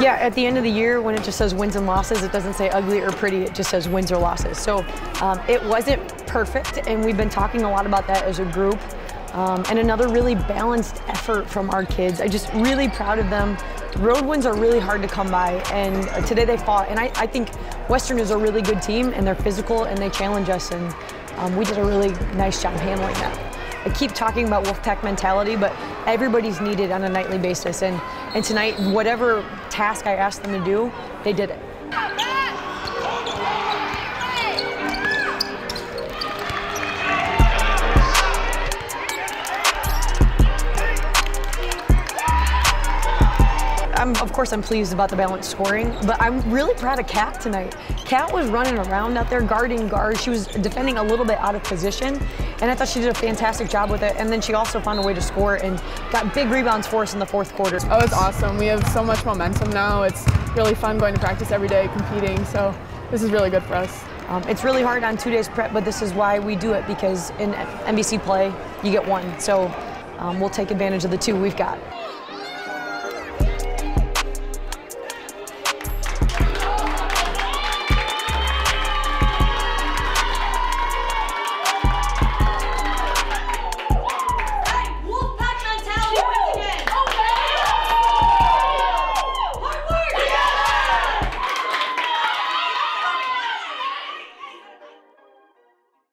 Yeah, at the end of the year, when it just says wins and losses, it doesn't say ugly or pretty, it just says wins or losses. So um, it wasn't perfect, and we've been talking a lot about that as a group. Um, and another really balanced effort from our kids. I just really proud of them. Road wins are really hard to come by, and today they fought. And I, I think Western is a really good team, and they're physical and they challenge us, and um, we did a really nice job handling that. I keep talking about Wolfpack mentality, but everybody's needed on a nightly basis. And, and tonight, whatever task I asked them to do, they did it. I'm, of course, I'm pleased about the balanced scoring, but I'm really proud of Kat tonight. Kat was running around out there guarding guards. She was defending a little bit out of position, and I thought she did a fantastic job with it. And then she also found a way to score and got big rebounds for us in the fourth quarter. Oh, it's awesome. We have so much momentum now. It's really fun going to practice every day, competing. So this is really good for us. Um, it's really hard on two days prep, but this is why we do it because in MVC play, you get one. So um, we'll take advantage of the two we've got.